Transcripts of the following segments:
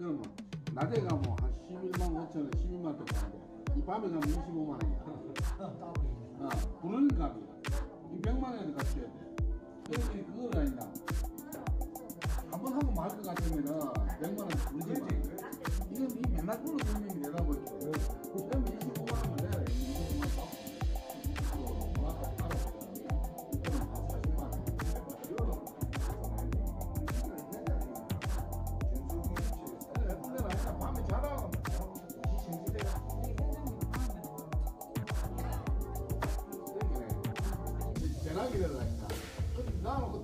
그러면 낮에 가면 한 11만 5천 원, 12만 원 가는데 이 밤에 가면 25만 원이야. 어, 부르는 값이야. 이 100만 원에도 값줘야 돼. 그러니 그걸 아니다. 한번 하고 말 것 같으면은 전화기를 하니까 나는 그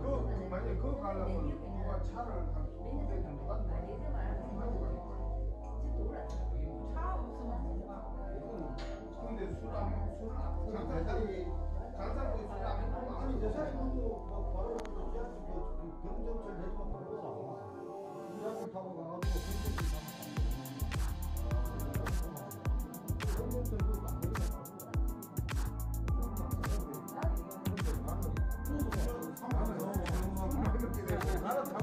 그그 만약에 그거 가려면 누가 차를 한 두대 정도 갖고 가지고 가니까. 근데 술안 술안 먹으면 아니 안저 돼. 사람도 뭐 바로 그 지하철 그 경정철 내리면 바로 지하철 타고 가가지고 나는